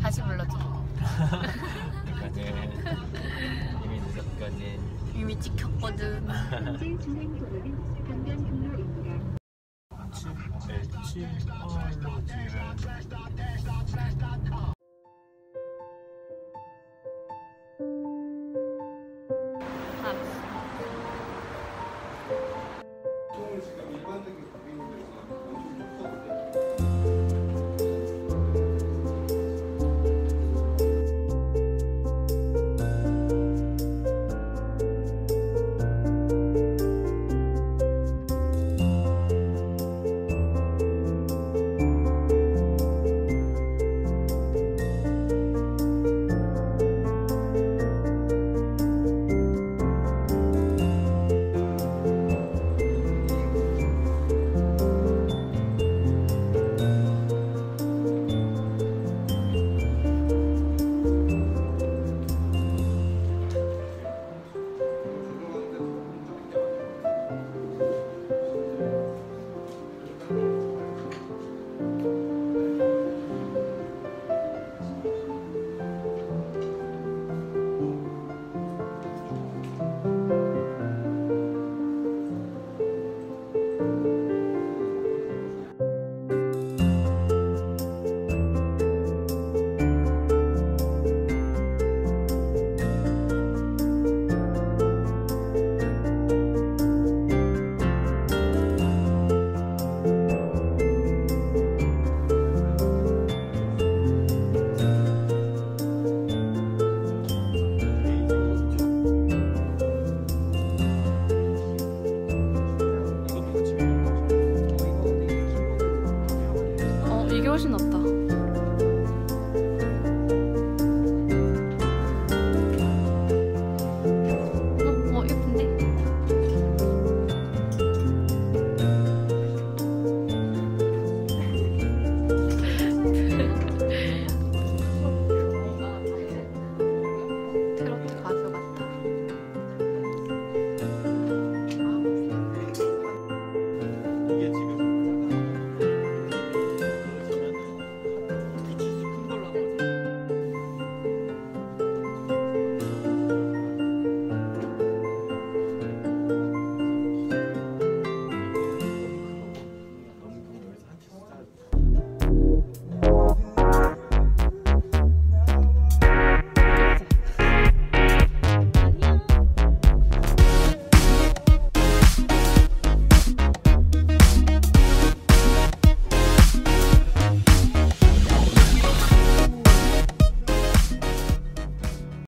다시 불러줘. 여기까지 이미 늦었거든 이미 찍혔거든. 훨씬 낫다.